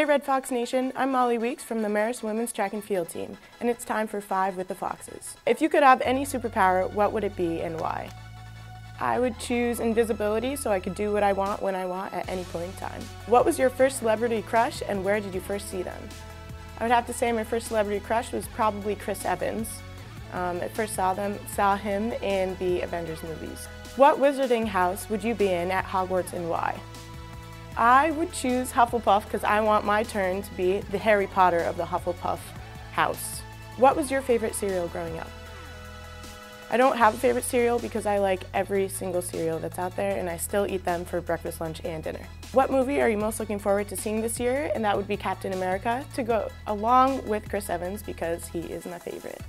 Hey Red Fox Nation, I'm Molly Weeks from the Marist Women's Track and Field Team, and it's time for Five with the Foxes. If you could have any superpower, what would it be and why? I would choose invisibility so I could do what I want when I want at any point in time. What was your first celebrity crush and where did you first see them? I would have to say my first celebrity crush was probably Chris Evans. Um, I first saw them, saw him in the Avengers movies. What wizarding house would you be in at Hogwarts and why? I would choose Hufflepuff because I want my turn to be the Harry Potter of the Hufflepuff house. What was your favorite cereal growing up? I don't have a favorite cereal because I like every single cereal that's out there and I still eat them for breakfast, lunch, and dinner. What movie are you most looking forward to seeing this year? And that would be Captain America to go along with Chris Evans because he is my favorite.